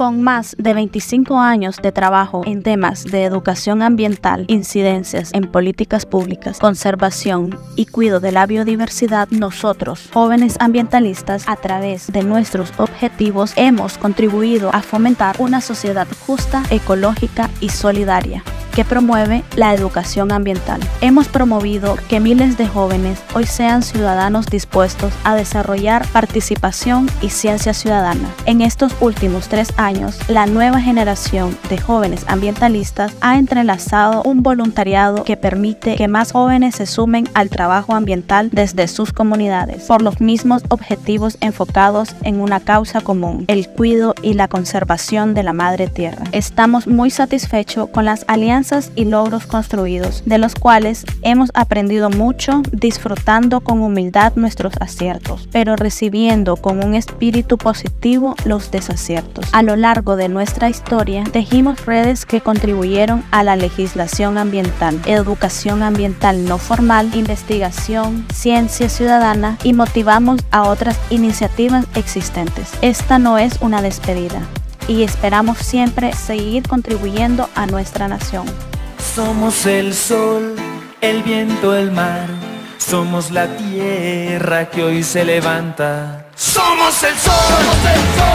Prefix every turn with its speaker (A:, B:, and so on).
A: Con más de 25 años de trabajo en temas de educación ambiental, incidencias en políticas públicas, conservación y cuidado de la biodiversidad, nosotros, jóvenes ambientalistas, a través de nuestros objetivos, hemos contribuido a fomentar una sociedad justa, ecológica y solidaria que promueve la educación ambiental. Hemos promovido que miles de jóvenes hoy sean ciudadanos dispuestos a desarrollar participación y ciencia ciudadana. En estos últimos tres años, la nueva generación de jóvenes ambientalistas ha entrelazado un voluntariado que permite que más jóvenes se sumen al trabajo ambiental desde sus comunidades, por los mismos objetivos enfocados en una causa común, el cuidado y la conservación de la madre tierra. Estamos muy satisfechos con las alianzas y logros construidos, de los cuales hemos aprendido mucho disfrutando con humildad nuestros aciertos, pero recibiendo con un espíritu positivo los desaciertos. A lo largo de nuestra historia, tejimos redes que contribuyeron a la legislación ambiental, educación ambiental no formal, investigación, ciencia ciudadana y motivamos a otras iniciativas existentes. Esta no es una despedida, y esperamos siempre seguir contribuyendo a nuestra nación.
B: Somos el sol, el viento, el mar, somos la tierra que hoy se levanta. Somos el sol, viento, el mar,